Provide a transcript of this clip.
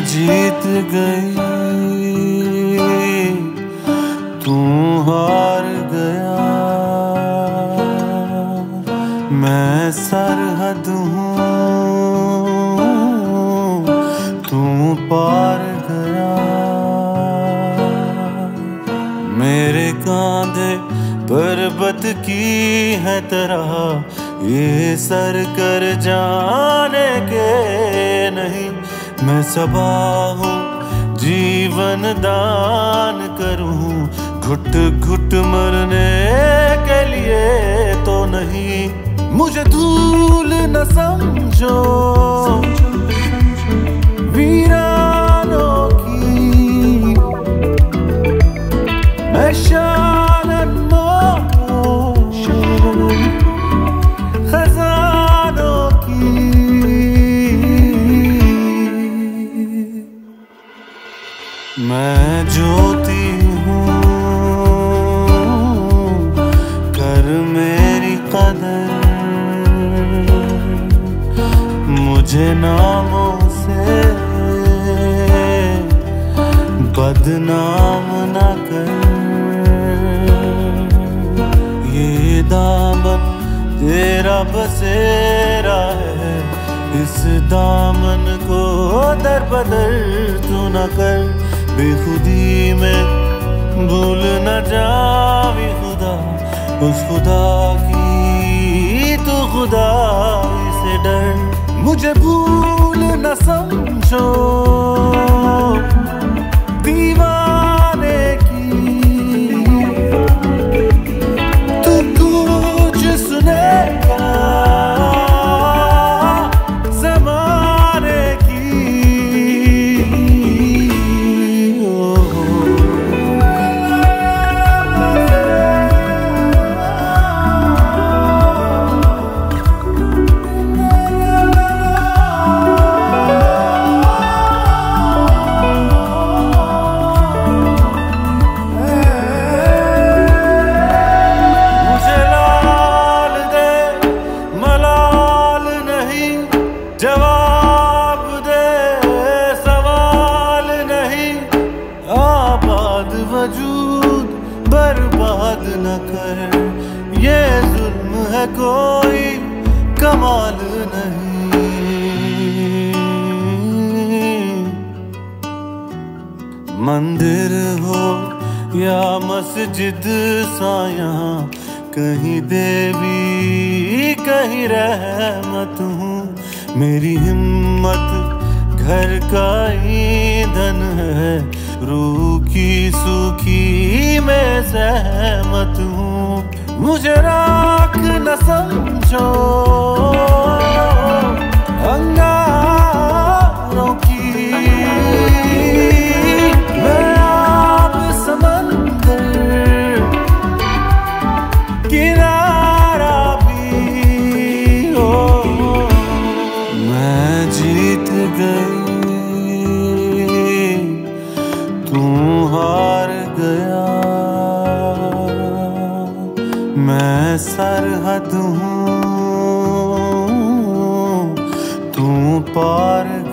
जीत गई। तू हार गया। मैं सरहद हूँ। तू पार गया। मेरे कांधे पर्वत की है तरह। ये सर कर जाने के नहीं। मैं सबा हूँ, जीवन दान करूँ। घुट घुट मरने के लिए तो नहीं, मुझे धूल न समझो। मैं हूँ, कर मेरी कदर। मुझे नामों से बदनाम न कर। ये दामन तेरा बसेरा है, इस दामन को दर बदर तू न कर। बेखुदी में भूल न जावी खुदा। उस खुदा की तो खुदा से डर। मुझे भूल न समझो। आबाद वजूद बर्बाद न कर। ये जुल्म है कोई कमाल नहीं। मंदिर हो या मस्जिद साया कहीं देवी, कहीं रहमत हूँ। मेरी हिम्मत घर का ईंधन है रूह की सुखी मैं सहमत हूँ। मुझे राख न समझो। pare